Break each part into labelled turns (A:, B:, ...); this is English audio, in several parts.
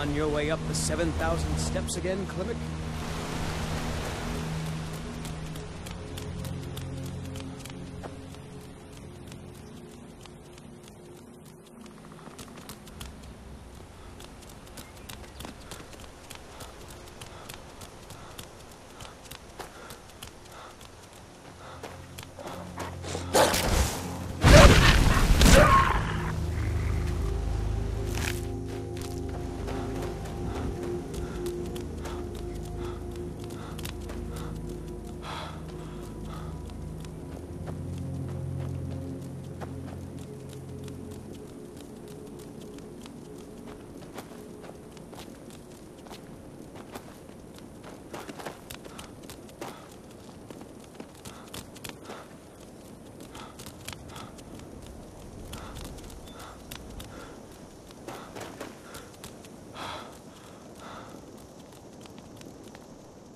A: On your way up the 7,000 steps again, Klimek?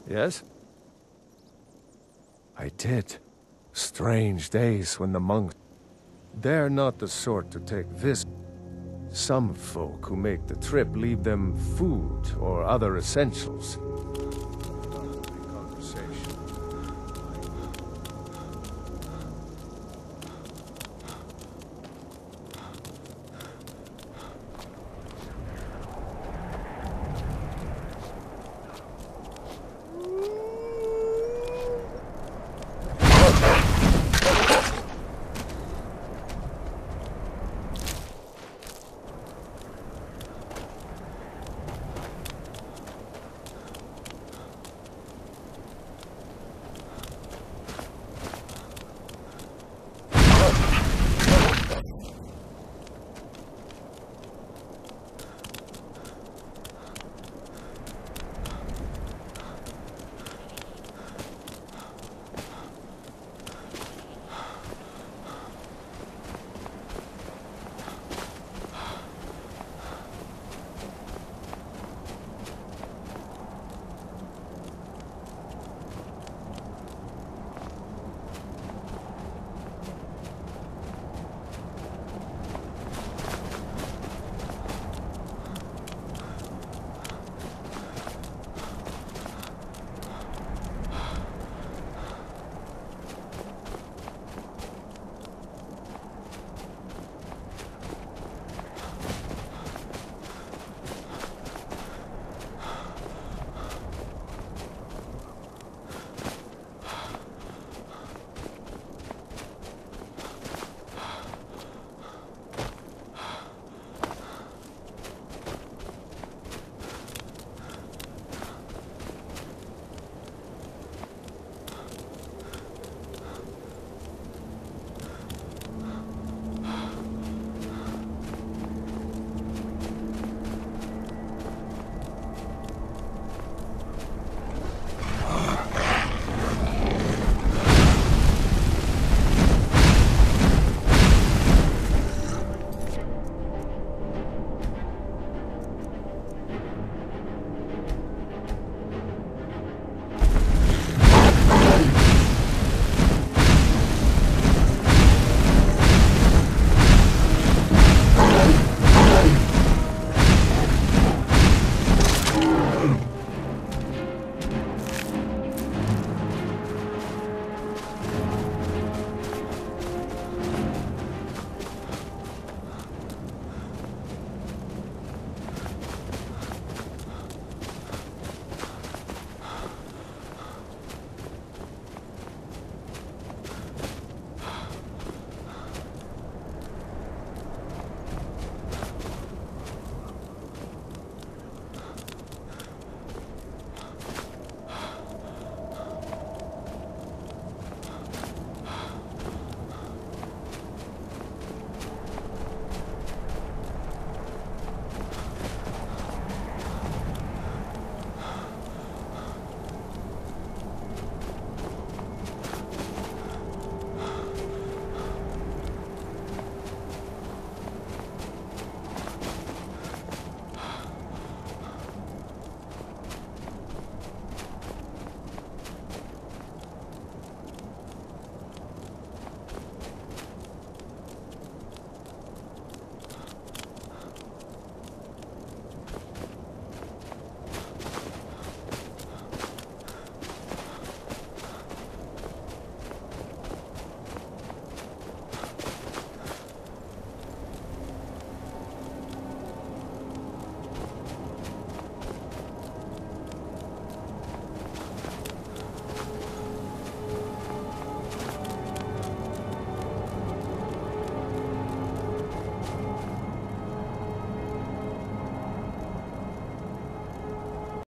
B: Yes? I did. Strange days when the monks... They're not the sort to take this. Some folk who make the trip leave them food or other essentials. Conversation.